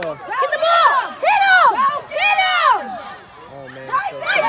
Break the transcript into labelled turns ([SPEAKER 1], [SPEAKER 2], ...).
[SPEAKER 1] Get the ball! Hit him! Get him! Oh man. Right, so